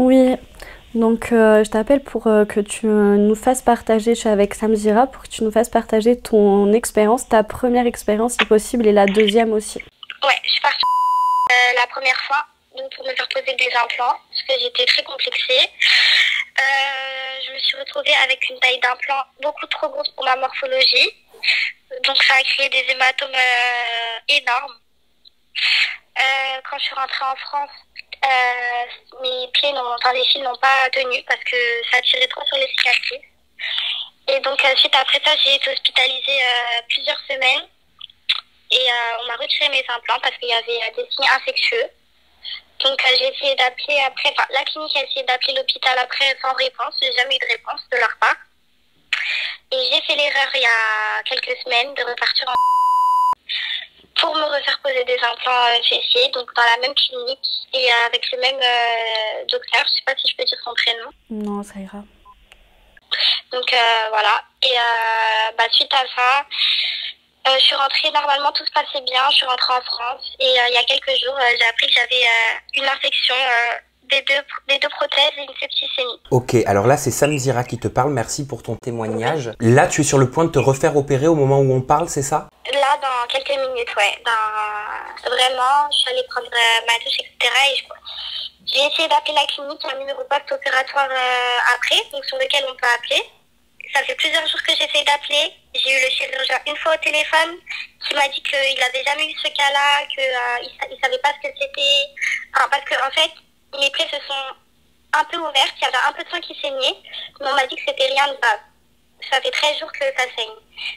Oui, donc euh, je t'appelle pour euh, que tu nous fasses partager, je suis avec Samzira, pour que tu nous fasses partager ton expérience, ta première expérience si possible et la deuxième aussi. Ouais, je suis partie euh, la première fois donc pour me faire poser des implants parce que j'étais très complexée. je me suis retrouvée avec une taille d'implant beaucoup trop grosse pour ma morphologie. Donc ça a créé des hématomes énormes. quand je suis rentrée en France, euh, mes pieds, n'ont, enfin les fils n'ont pas tenu parce que ça tirait trop sur les cicatrices. Et donc euh, suite après ça, j'ai été hospitalisée euh, plusieurs semaines et on m'a retiré mes implants parce qu'il y avait des signes infectieux. Donc j'ai essayé d'appeler après, enfin la clinique a essayé d'appeler l'hôpital après sans réponse, j'ai jamais eu de réponse de leur part. Et j'ai fait l'erreur il y a quelques semaines de repartir en pour me refaire poser des implants fessiers, donc dans la même clinique et avec le même euh, docteur. Je sais pas si je peux dire son prénom. Non, ça ira. Donc euh, voilà. Et euh, bah, suite à ça, je suis rentrée, normalement tout se passait bien, je suis rentrée en France et il y a quelques jours, j'ai appris que j'avais une infection des deux, des deux prothèses et une septicémie. Ok, alors là c'est Sam Zira qui te parle, merci pour ton témoignage. Là tu es sur le point de te refaire opérer au moment où on parle, c'est ça? Dans quelques minutes, ouais. Dans... Vraiment, je suis allée prendre euh, ma douche, etc. Et j'ai essayé d'appeler la clinique, un numéro post-opératoire euh, après, donc sur lequel on peut appeler. Ça fait plusieurs jours que j'essaie d'appeler. J'ai eu le chirurgien une fois au téléphone qui m'a dit qu'il n'avait jamais eu ce cas-là, qu'il euh, ne savait pas ce que c'était. Parce que en fait, mes plaies se sont un peu ouvertes, il y avait un peu de sang qui saignait, mais on m'a dit que c'était rien de grave. Ça fait 13 jours que ça saigne.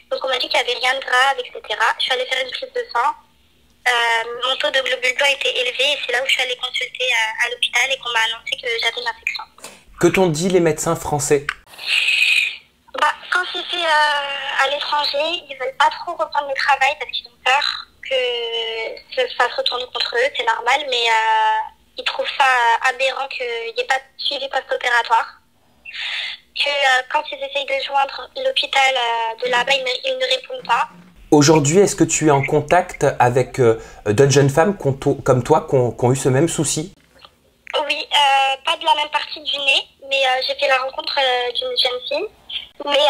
Donc on m'a dit qu'il n'y avait rien de grave, etc. Je suis allée faire une prise de sang. Euh, mon taux de globules blancs était élevé et c'est là où je suis allée consulter à, l'hôpital et qu'on m'a annoncé que j'avais une infection. Que t'ont dit les médecins français? Bah, Quand c'est fait euh, à l'étranger, ils veulent pas trop reprendre le travail parce qu'ils ont peur que ça se retourne contre eux, c'est normal, mais euh, ils trouvent ça aberrant qu'il n'y ait pas de suivi post-opératoire. Que euh, quand ils essayent de joindre l'hôpital euh, de là-bas, ils, ne répondent pas. Aujourd'hui, est-ce que tu es en contact avec euh, d'autres jeunes femmes comme toi qui ont, eu ce même souci? Oui, pas de la même partie du nez, mais j'ai fait la rencontre d'une jeune fille. Mais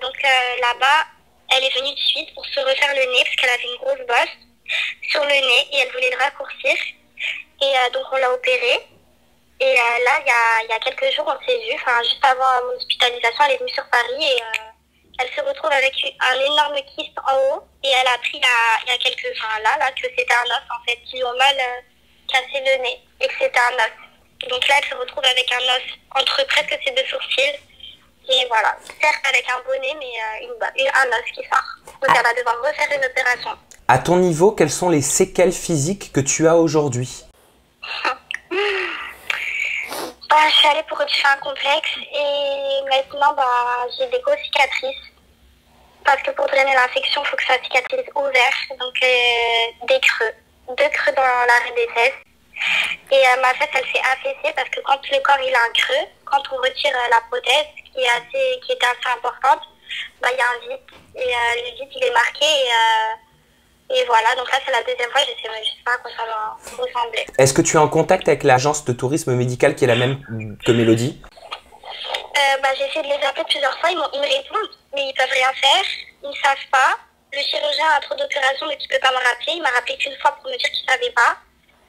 donc là-bas, elle est venue de suite pour se refaire le nez parce qu'elle avait une grosse bosse sur le nez et elle voulait le raccourcir. Et donc on l'a opérée. Et euh, là, il y a, quelques jours, on s'est vu, enfin juste avant mon hospitalisation, elle est venue sur Paris et euh, elle se retrouve avec un énorme kyste en haut et elle a appris il y a quelques, enfin là, là, que c'était un os en fait, qui ont mal cassé le nez et que c'était un os. Donc là, elle se retrouve avec un os entre presque ses deux sourcils. Et voilà, certes avec un bonnet, mais une, un os qui sort. Donc elle va devoir refaire une opération. À ton niveau, quelles sont les séquelles physiques que tu as aujourd'hui bah, je suis allée pour retirer un complexe et maintenant bah, j'ai des grosses cicatrices. Parce que pour drainer l'infection, il faut que ça cicatrise ouvert, donc euh, des creux, deux creux dans l'arrêt des fesses. Et euh, ma fesse, elle s'est affaissée parce que quand le corps il a un creux, quand on retire euh, la prothèse, qui, est assez, qui était assez importante, bah, il y a un vide. Et le vide, il est marqué. Et, et voilà, donc là c'est la deuxième fois, je sais, je sais pas à quoi ça va ressembler. Est-ce que tu es en contact avec l'agence de tourisme médical qui est la même que Mélodie euh, bah, J'ai essayé de les appeler plusieurs fois, ils, ils me répondent, mais ils peuvent rien faire, ils ne savent pas. Le chirurgien a trop d'opérations, mais il ne peut pas me rappeler. Il m'a rappelé qu'une fois pour me dire qu'il ne savait pas.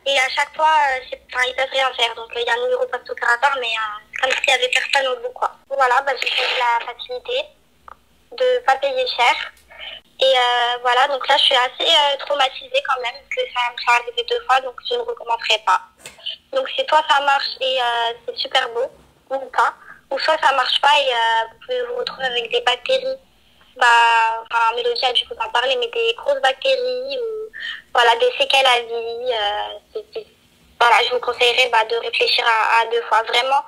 Et à chaque fois, euh, enfin, ils peuvent rien faire. Donc il y a un numéro post-opératoire, mais euh, comme s'il n'y avait personne au bout. Quoi. Voilà, bah, j'ai la facilité de ne pas payer cher. Et euh, voilà, donc là, je suis assez euh, traumatisée quand même, que ça me deux fois, donc je ne recommencerai pas. Donc c'est soit ça marche et euh, c'est super beau, ou pas, ou soit ça marche pas et vous pouvez vous retrouver avec des bactéries. Bah, enfin, Mélodie a dû vous en parler, mais des grosses bactéries, ou voilà, des séquelles à vie. voilà, je vous conseillerais bah, de réfléchir à, deux fois, vraiment.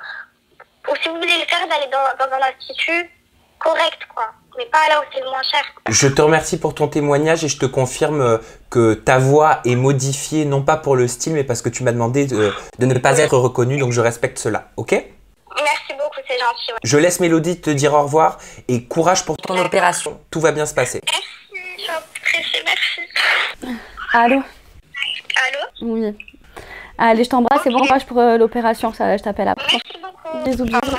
Ou si vous voulez le faire, d'aller dans un institut correct, quoi mais pas là où c'est le moins cher. Je te remercie pour ton témoignage et je te confirme euh, que ta voix est modifiée, non pas pour le style, mais parce que tu m'as demandé de, ne pas être reconnue, donc je respecte cela, ok? Merci beaucoup, c'est gentil. Je laisse Mélodie te dire au revoir et courage pour ton opération. Tout va bien se passer. Merci, je suis merci. Allô? Allô? Oui. Allez, je t'embrasse et bon courage pour euh, l'opération. Ça, je t'appelle après. Merci beaucoup. Bisous, bisous.